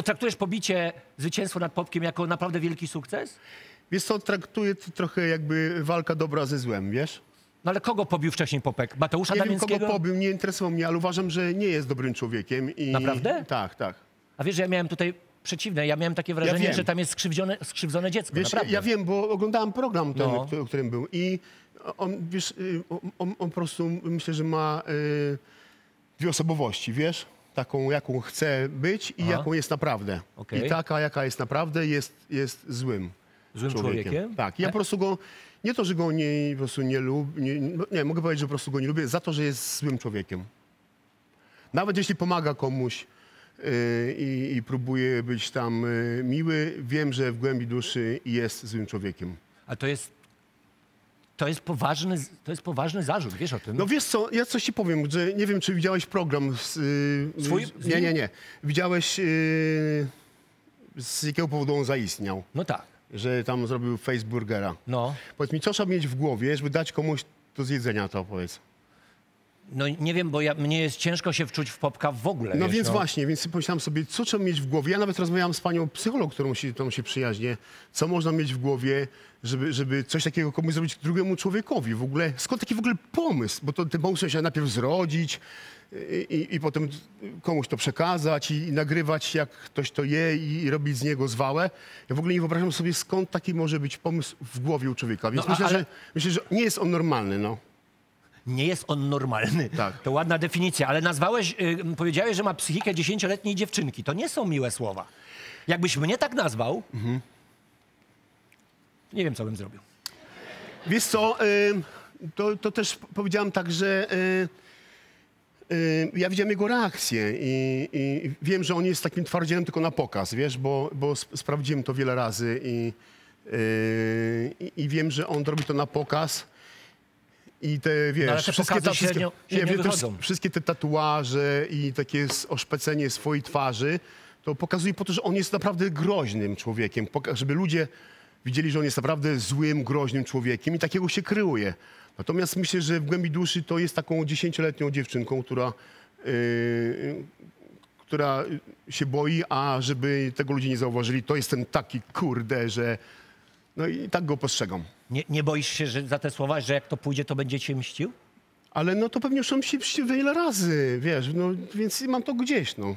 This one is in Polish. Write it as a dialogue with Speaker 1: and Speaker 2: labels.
Speaker 1: To traktujesz pobicie, zwycięstwo nad Popkiem jako naprawdę wielki sukces?
Speaker 2: Wiesz co, traktuję to trochę jakby walka dobra ze złem, wiesz?
Speaker 1: No ale kogo pobił wcześniej Popek? Mateusza
Speaker 2: Nie wiem,
Speaker 1: Damińskiego?
Speaker 2: kogo pobił, nie interesował mnie, ale uważam, że nie jest dobrym człowiekiem. I...
Speaker 1: Naprawdę?
Speaker 2: Tak, tak.
Speaker 1: A wiesz, że ja miałem tutaj przeciwne. Ja miałem takie wrażenie,
Speaker 2: wiem.
Speaker 1: że tam jest skrzywdzone, skrzywdzone dziecko.
Speaker 2: Wiesz,
Speaker 1: naprawdę.
Speaker 2: ja wiem, bo oglądałem program ten,
Speaker 1: No.
Speaker 2: o którym był i on, wiesz, y, on, on, on po prostu myślę, że ma y, dwie osobowości, wiesz? Taką, jaką chce być i
Speaker 1: Aha.
Speaker 2: jaką jest naprawdę.
Speaker 1: Okej.
Speaker 2: I taka, jaka jest naprawdę, jest, jest złym
Speaker 1: Złym człowiekiem?
Speaker 2: Tak, ja
Speaker 1: A-
Speaker 2: po prostu go, nie to, że go nie, po prostu nie lubię, nie, no nie, mogę powiedzieć, że po prostu go nie lubię, za to, że jest złym człowiekiem. Nawet jeśli pomaga komuś y, i, i próbuje być tam y, miły, wiem, że w głębi duszy jest złym człowiekiem.
Speaker 1: A to jest, to jest poważny, to jest poważny zarzut, wiesz o tym?
Speaker 2: No wiesz co, ja coś ci powiem, że nie wiem, czy widziałeś program z... y,
Speaker 1: Swój-
Speaker 2: z nie, nie, nie. Widziałeś, y, z jakiego powodu on zaistniał,
Speaker 1: no tak.
Speaker 2: że tam zrobił faceburgera.
Speaker 1: No.
Speaker 2: Powiedz mi, co trzeba mieć w głowie, żeby dać komuś do zjedzenia to, powiedz.
Speaker 1: No nie wiem, bo ja, mnie jest ciężko się wczuć w Popka w ogóle.
Speaker 2: No
Speaker 1: wiesz,
Speaker 2: więc właśnie, więc pomyślałem sobie, co trzeba mieć w głowie. Ja nawet rozmawiałam z panią psycholog, którą się, którą się przyjaźnię, co można mieć w głowie, żeby, żeby coś takiego komuś zrobić drugiemu człowiekowi. W ogóle, skąd taki w ogóle pomysł? Bo to, ten pomysł się najpierw zrodzić i, i, i potem komuś to przekazać i, i nagrywać, jak ktoś to je i, i robić z niego zwałę. Ja w ogóle nie wyobrażam sobie, skąd taki może być pomysł w głowie u człowieka. Więc
Speaker 1: No,
Speaker 2: myślę,
Speaker 1: ale-
Speaker 2: że, myślę, że nie jest on normalny, no.
Speaker 1: Nie jest on normalny.
Speaker 2: Tak.
Speaker 1: To ładna definicja, ale nazwałeś, y, powiedziałeś, że ma psychikę dziesięcioletniej dziewczynki. To nie są miłe słowa. Jakbyś mnie tak nazwał,
Speaker 2: Mhm.
Speaker 1: nie wiem, co bym zrobił.
Speaker 2: Wiesz co, ym, to, to też powiedziałam tak, że y, y, ja widziałem jego reakcję i, i wiem, że on jest takim twardzielem tylko na pokaz, wiesz, bo, bo sp- sprawdziłem to wiele razy i, y, i, i wiem, że on robi to na pokaz. I te, wiesz,
Speaker 1: No, ale te
Speaker 2: ta-
Speaker 1: średnio-
Speaker 2: nie,
Speaker 1: średnio
Speaker 2: wiem, wsz- wszystkie te tatuaże i takie oszpecenie swojej twarzy, to pokazuje po to, że on jest naprawdę groźnym człowiekiem, żeby ludzie widzieli, że on jest naprawdę złym, groźnym człowiekiem i takiego się kryuje. Natomiast myślę, że w głębi duszy to jest taką dziesięcioletnią dziewczynką, która, yy, która się boi, a żeby tego ludzie nie zauważyli, to jest ten taki kurde, że no i tak go postrzegam.
Speaker 1: Nie, nie boisz się że za te słowa, że jak to pójdzie, to będzie cię mścił?
Speaker 2: Ale no to pewnie już on się wiele razy, wiesz, no więc mam to gdzieś, no.